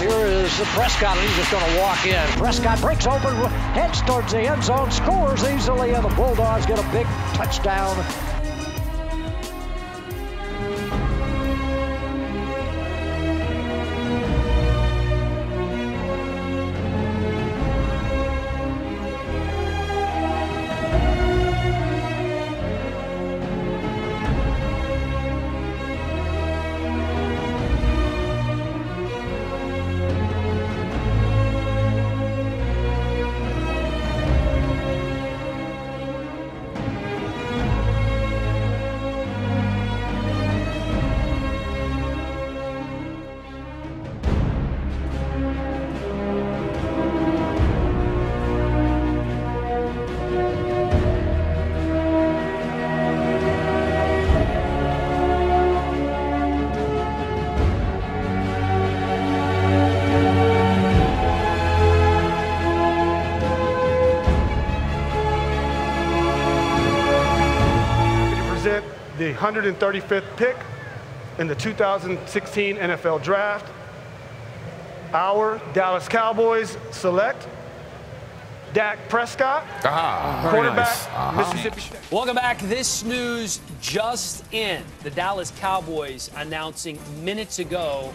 Here is Prescott, and he's just going to walk in. Prescott breaks open, heads towards the end zone, scores easily, and the Bulldogs get a big touchdown. The 135th pick in the 2016 NFL Draft. Our Dallas Cowboys select Dak Prescott, quarterback, Mississippi State. Welcome back. This news just in. The Dallas Cowboys announcing minutes ago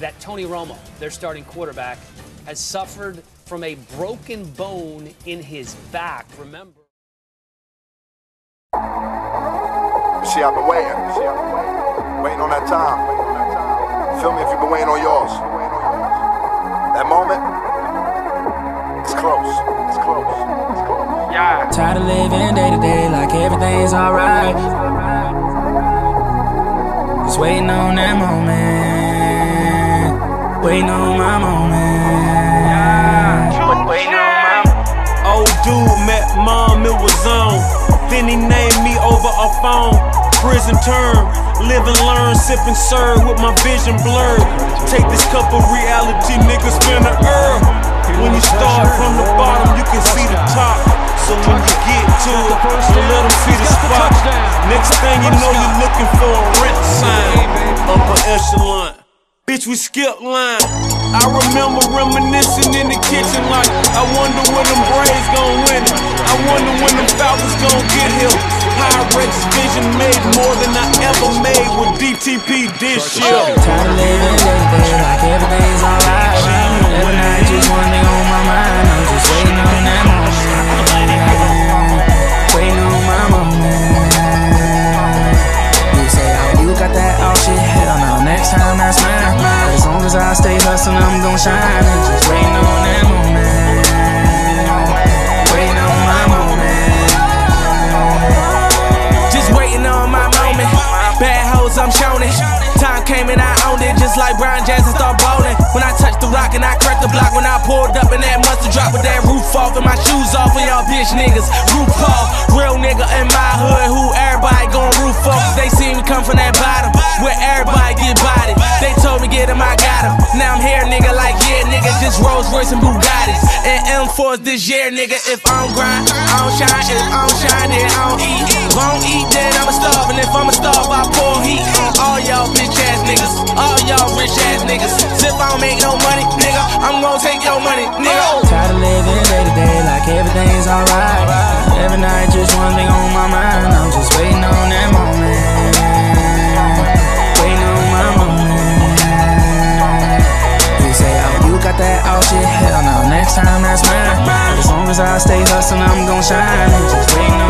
that Tony Romo, their starting quarterback, has suffered from a broken bone in his back. Remember. See, I've been waiting. See, I've been waiting. Waiting on that time. Feel me if you've been waiting on yours. That moment, it's close. It's close. It's close. Yeah. Tired of living day to day like everything's alright. Just waiting on that moment. Waiting on my moment. Yeah. Waiting on my Old dude met mom, it was on. Then he named me over a phone. Prison term, live and learn, sip and serve with my vision blurred. Take this cup of reality, niggas spin the earth. When you start from the bottom, you can see the top. So when you get to it, don't let them see the spot. Next thing you know, you're looking for a rent sign. Upper echelon. Bitch, we skip line. I remember reminiscing in the kitchen like, I wonder when them Braves gon' win it. I wonder when them Falcons gon' get here. Pyrex vision made more than I ever made with DTP this year. Tired of living day like everything's alright. Every night, just one thing on my mind. I'm just waiting on that moment. Waiting on my moment. You say, oh, you got that all shit. Hell no, next time that's mine. As long as I stay hustling, I'm gon' shine. Rock and I cracked the block, when I pulled up and that mustard drop with that roof off and my shoes off, and y'all bitch niggas. Roof off, real nigga in my hood, who everybody gon' roof off. They see me come from that bottom, where everybody get bodied. They told me get him, I got him. Now I'm here, nigga, like yeah, nigga, just Rolls Royce and Bugattis. And M4s this year, nigga. If I don't grind, I don't shine. If I don't shine, then I don't eat. If I don't eat, then I'ma starve. And if I'ma starve, I pour heat on all y'all bitch ass niggas. All y'all rich ass Take your money, nigga. Oh. Tired of living day to day like everything's alright. Every night, just one thing on my mind. I'm just waiting on that moment. Waiting on my moment. You say, oh, you got that all shit. Hell no, next time that's mine. As long as I stay hustling, I'm gon' shine. Just waiting on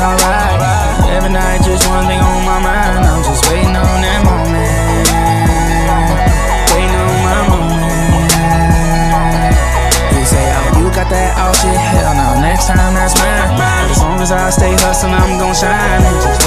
alright. Every night, just one thing on my mind. I'm just waiting on that moment. Waiting on my moment. You say, oh, you got that all shit. Hell no, next time that's mine. As long as I stay hustling, I'm gon' shine.